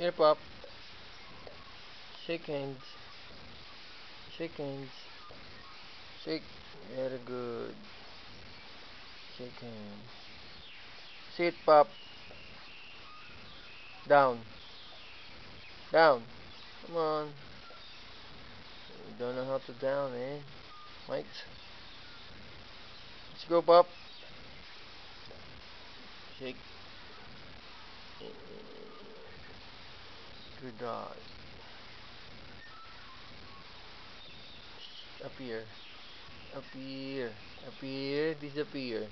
Here, Pop. Shake hands. Shake hands. Shake. Very good. Shake hands. Sit, Pop. Down. Down. Come on. You don't know how to down, eh? Mike. Let's go, Pop. Shake. Good dog. appear appear here. Disappear.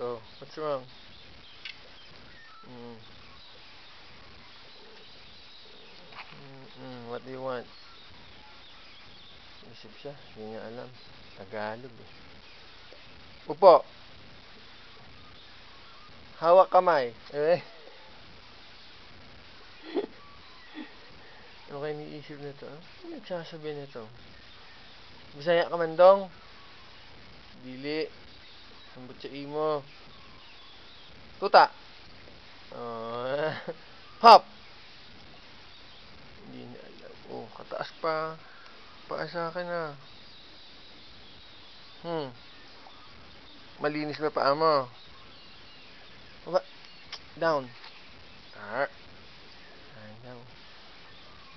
oh, what's wrong? Mm, what do you want? Isip siya, hindi niya alam. Tagalog eh. Upo. Hawak kamay. Eh. ano kayo iniisip nito? Ano nagsasabi nito? Bisaya ka man dong? Dili. Sambot sa imo. Tuta. Oh. Hop. Hindi na alam. Oh, kataas pa. Paa sa akin ah. Hmm. Malinis ba paa mo? Baba. Down. Ah. Ay, down.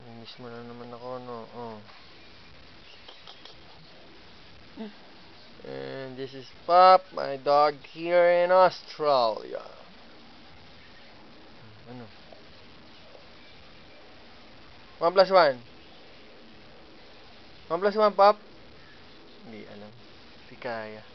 Malinis mo na naman ako, no? Oh. And this is Pop, my dog here in Australia. Ano? One plus one. One plus one, Pop? Hindi alam. Si Kaya.